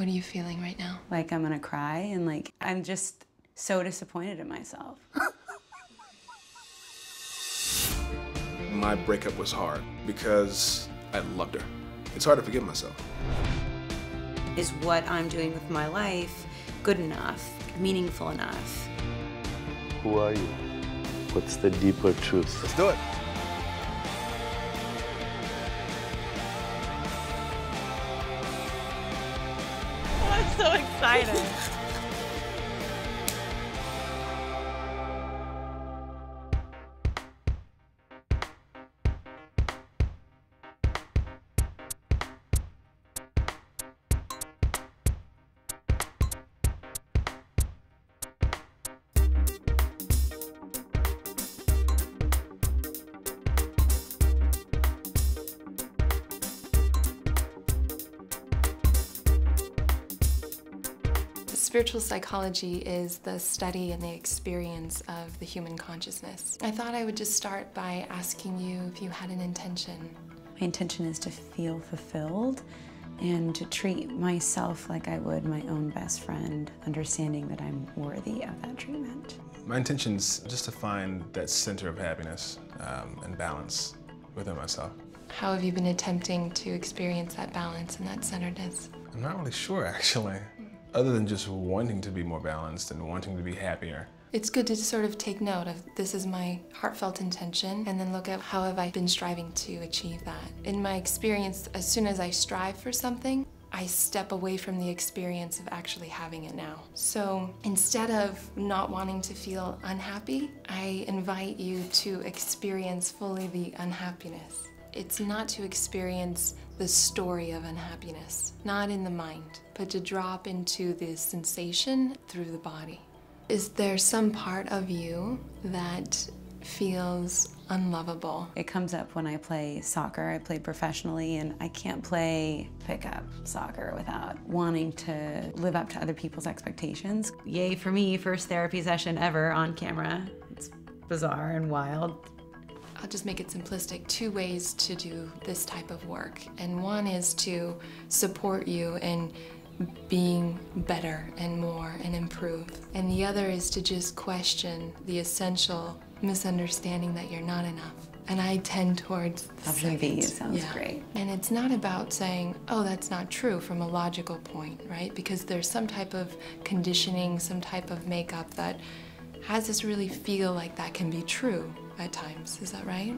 What are you feeling right now? Like I'm gonna cry and like I'm just so disappointed in myself. My breakup was hard because I loved her. It's hard to forgive myself. Is what I'm doing with my life good enough, meaningful enough? Who are you? What's the deeper truth? Let's do it. So excited. Spiritual psychology is the study and the experience of the human consciousness. I thought I would just start by asking you if you had an intention. My intention is to feel fulfilled and to treat myself like I would my own best friend, understanding that I'm worthy of that treatment. My intention is just to find that center of happiness um, and balance within myself. How have you been attempting to experience that balance and that centeredness? I'm not really sure, actually, other than just wanting to be more balanced and wanting to be happier. It's good to sort of take note of this is my heartfelt intention and then look at how have I been striving to achieve that. In my experience, as soon as I strive for something, I step away from the experience of actually having it now. So instead of not wanting to feel unhappy, I invite you to experience fully the unhappiness. It's not to experience the story of unhappiness, not in the mind, but to drop into the sensation through the body. Is there some part of you that feels unlovable? It comes up when I play soccer. I play professionally and I can't play pickup soccer without wanting to live up to other people's expectations. Yay for me, first therapy session ever on camera. It's bizarre and wild. I'll just make it simplistic. Two ways to do this type of work. And one is to support you in being better and more and improve. And the other is to just question the essential misunderstanding that you're not enough. And I tend towards the Option B sounds great. And it's not about saying, oh, that's not true from a logical point, right? Because there's some type of conditioning, some type of makeup that has us really feel like that can be true at times. Is that right?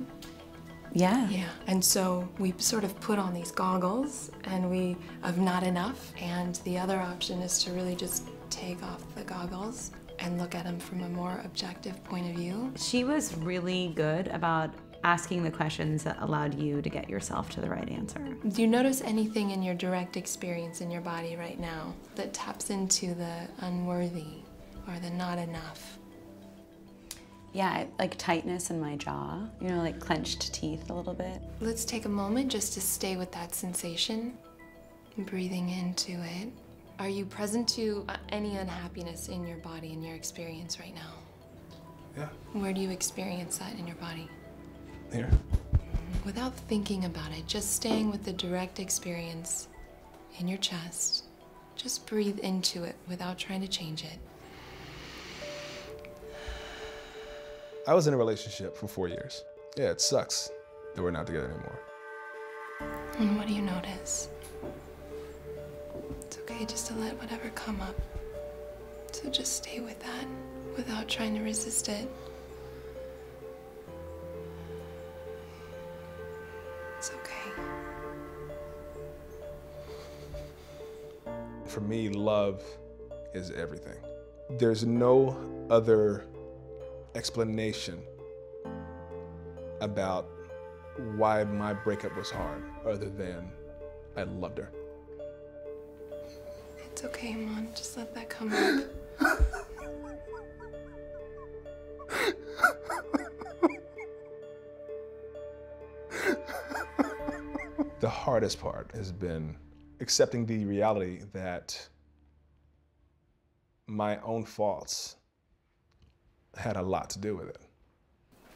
Yeah. Yeah. And so we sort of put on these goggles and we of not enough. And the other option is to really just take off the goggles and look at them from a more objective point of view. She was really good about asking the questions that allowed you to get yourself to the right answer. Do you notice anything in your direct experience in your body right now that taps into the unworthy or the not enough? Yeah, like tightness in my jaw, you know, like clenched teeth a little bit. Let's take a moment just to stay with that sensation, breathing into it. Are you present to uh, any unhappiness in your body in your experience right now? Yeah, Where do you experience that in your body? here. Without thinking about it, just staying with the direct experience in your chest. Just breathe into it without trying to change it. I was in a relationship for four years. Yeah, it sucks that we're not together anymore. And what do you notice? It's okay just to let whatever come up. So just stay with that without trying to resist it. It's okay. For me, love is everything. There's no other explanation about why my breakup was hard other than I loved her. It's okay, Mom. Just let that come up. The hardest part has been accepting the reality that my own faults had a lot to do with it.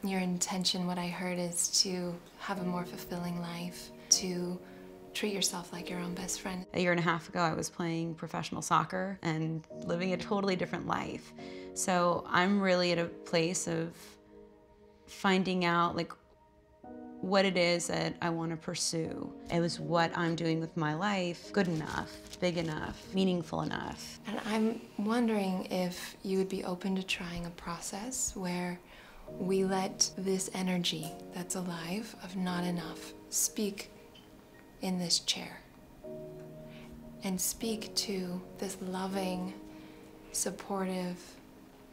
Your intention, what I heard, is to have a more fulfilling life, to treat yourself like your own best friend. A year and a half ago, I was playing professional soccer and living a totally different life. So I'm really at a place of finding out like what it is that I want to pursue. It was what I'm doing with my life good enough, big enough, meaningful enough. And I'm wondering if you would be open to trying a process where we let this energy that's alive of not enough speak in this chair and speak to this loving, supportive,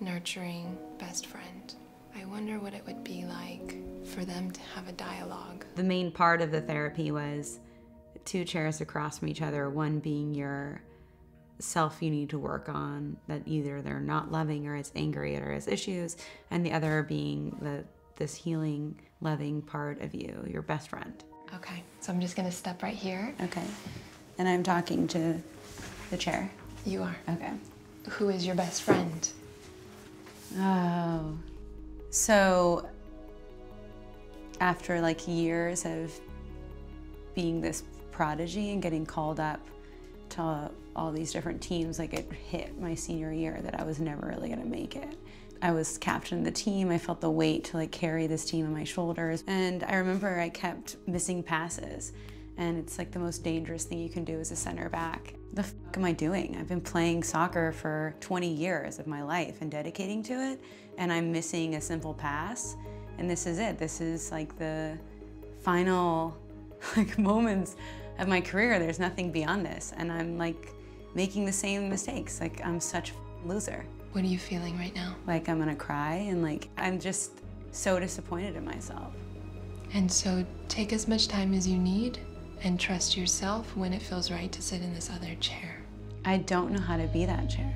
nurturing best friend. I wonder what it would be like for them to have a dialogue. The main part of the therapy was two chairs across from each other, one being your self you need to work on that either they're not loving or it's angry or has issues and the other being the this healing loving part of you your best friend Okay, so I'm just gonna step right here. okay and i'm talking to the chair You are. okay Who is your best friend? oh so after like years of being this prodigy and getting called up to all these different teams, like it hit my senior year that I was never really gonna make it. I was captain of the team. I felt the weight to like carry this team on my shoulders. And I remember I kept missing passes. And it's like the most dangerous thing you can do as a center back. The f am I doing? I've been playing soccer for 20 years of my life and dedicating to it, and I'm missing a simple pass. And this is it. This is like the final like moments of my career. There's nothing beyond this. And I'm like making the same mistakes. Like I'm such a loser. What are you feeling right now? Like I'm gonna cry and like I'm just so disappointed in myself. And so take as much time as you need and trust yourself when it feels right to sit in this other chair. I don't know how to be that chair.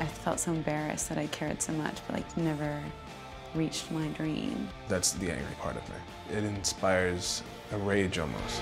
I felt so embarrassed that I cared so much, but like never reached my dream. That's the angry part of me. It inspires a rage almost.